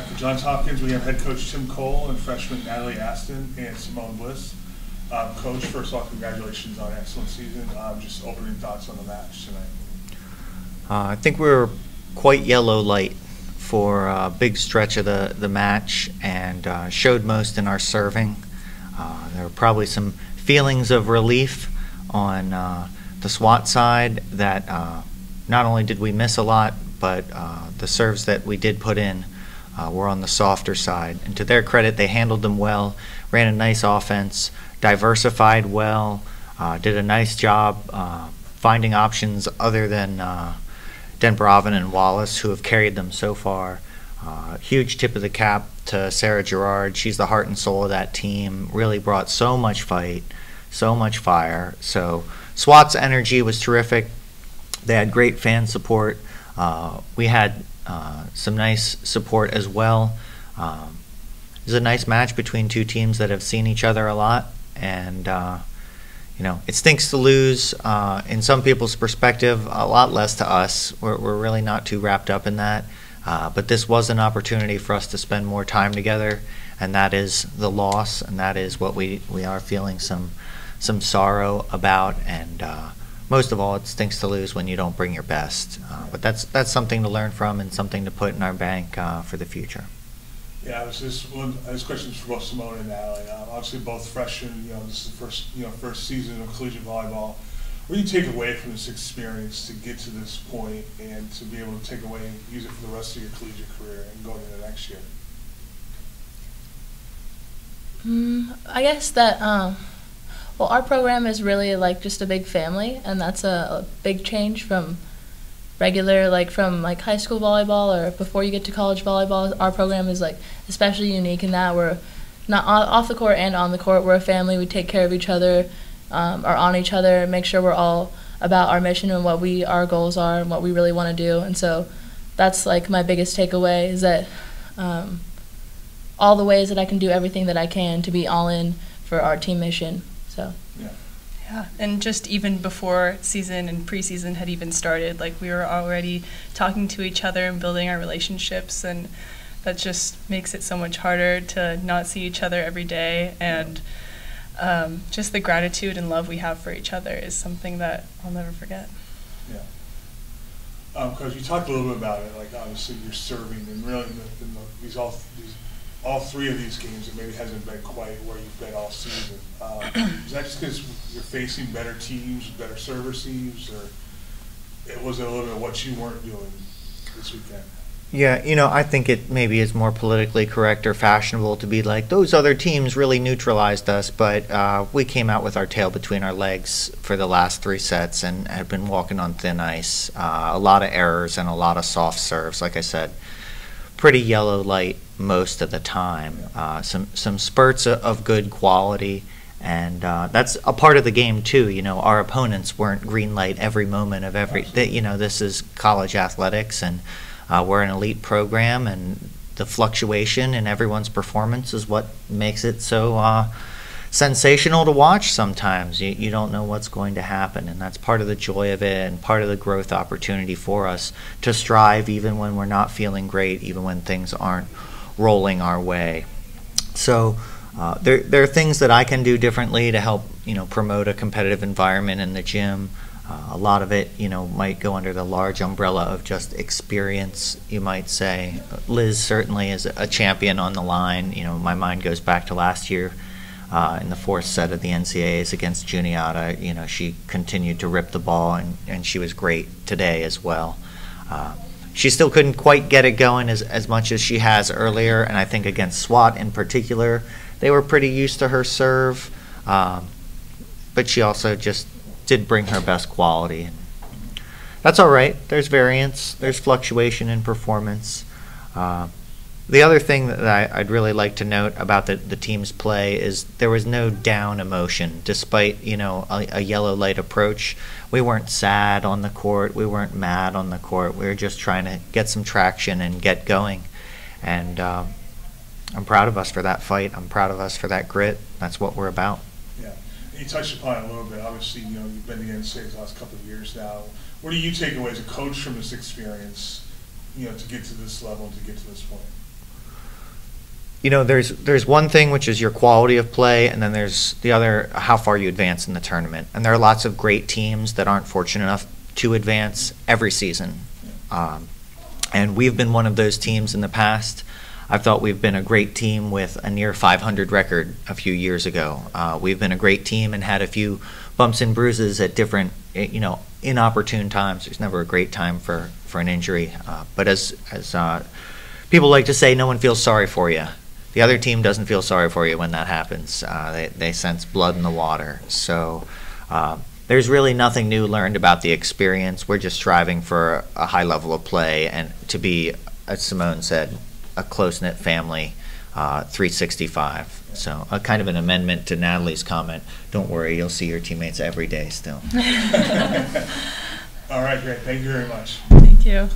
right, for Johns Hopkins, we have head coach Tim Cole and freshman Natalie Aston and Simone Bliss. Um, coach, first of all, congratulations on an excellent season. Um, just opening thoughts on the match tonight. Uh, I think we were quite yellow light for a big stretch of the, the match and uh, showed most in our serving. Uh, there were probably some feelings of relief on uh, the SWAT side that uh, not only did we miss a lot, but uh, the serves that we did put in uh, were on the softer side. And to their credit, they handled them well, ran a nice offense, diversified well, uh, did a nice job uh, finding options other than uh, Den and Wallace, who have carried them so far. Uh, huge tip of the cap to Sarah Gerard. She's the heart and soul of that team. Really brought so much fight, so much fire. So SWAT's energy was terrific. They had great fan support. Uh, we had uh, some nice support as well. Um, it was a nice match between two teams that have seen each other a lot, and uh, you know it stinks to lose. Uh, in some people's perspective, a lot less to us. We're, we're really not too wrapped up in that. Uh, but this was an opportunity for us to spend more time together, and that is the loss, and that is what we, we are feeling some some sorrow about, and uh, most of all, it stinks to lose when you don't bring your best. Uh, but that's that's something to learn from and something to put in our bank uh, for the future. Yeah, this is one. This question is for both Simone and Natalie. Uh, obviously, both freshmen. You know, this is the first you know first season of collegiate volleyball. What do you take away from this experience to get to this point and to be able to take away and use it for the rest of your collegiate career and going into next year? Mm, I guess that um, well, our program is really like just a big family, and that's a, a big change from regular like from like high school volleyball or before you get to college volleyball. Our program is like especially unique in that we're not off the court and on the court. We're a family. We take care of each other, um, are on each other, make sure we're all about our mission and what we our goals are and what we really want to do. And so that's like my biggest takeaway is that um, all the ways that I can do everything that I can to be all in for our team mission. So. Yeah. Yeah, and just even before season and preseason had even started, like we were already talking to each other and building our relationships, and that just makes it so much harder to not see each other every day. And um, just the gratitude and love we have for each other is something that I'll never forget. Yeah. Because um, you talked a little bit about it, like obviously you're serving, and really in the, in the, these all these all three of these games, it maybe hasn't been quite where you've been all season. Um, is that just because you're facing better teams, better server teams, or it was a little bit of what you weren't doing this weekend? Yeah, you know, I think it maybe is more politically correct or fashionable to be like those other teams really neutralized us, but uh, we came out with our tail between our legs for the last three sets and have been walking on thin ice. Uh, a lot of errors and a lot of soft serves, like I said pretty yellow light most of the time. Uh, some some spurts of good quality, and uh, that's a part of the game too. You know, our opponents weren't green light every moment of every. They, you know, this is college athletics, and uh, we're an elite program, and the fluctuation in everyone's performance is what makes it so uh, sensational to watch sometimes. You, you don't know what's going to happen, and that's part of the joy of it and part of the growth opportunity for us to strive even when we're not feeling great, even when things aren't rolling our way. So, uh, there, there are things that I can do differently to help, you know, promote a competitive environment in the gym. Uh, a lot of it, you know, might go under the large umbrella of just experience, you might say. Liz certainly is a champion on the line. You know, my mind goes back to last year uh, in the fourth set of the NCAAs against Juniata. You know, she continued to rip the ball, and, and she was great today as well. Uh, she still couldn't quite get it going as, as much as she has earlier, and I think against SWAT in particular, they were pretty used to her serve. Um, but she also just did bring her best quality. That's all right. There's variance. There's fluctuation in performance. Uh, the other thing that I, would really like to note about the, the team's play is there was no down emotion, despite you know a, a, yellow light approach. We weren't sad on the court. We weren't mad on the court. We were just trying to get some traction and get going. And um, I'm proud of us for that fight. I'm proud of us for that grit. That's what we're about. Yeah, you touched upon it a little bit. Obviously, you know you've been in the NCAA the last couple of years now. What do you take away as a coach from this experience? You know, to get to this level, to get to this point. You know, there's there's one thing which is your quality of play, and then there's the other how far you advance in the tournament. And there are lots of great teams that aren't fortunate enough to advance every season. Um, and we've been one of those teams in the past. I thought we've been a great team with a near 500 record a few years ago. Uh, we've been a great team and had a few bumps and bruises at different, eh, you know, inopportune times. There's never a great time for, for an injury. Uh, but as, as uh, people like to say, no one feels sorry for you. The other team doesn't feel sorry for you when that happens. Uh, they, they sense blood in the water. So uh, there's really nothing new learned about the experience. We're just striving for a high level of play and to be, as Simone said, a close knit family, uh, 365. So, a kind of an amendment to Natalie's comment. Don't worry, you'll see your teammates every day still. All right, great. Thank you very much. Thank you.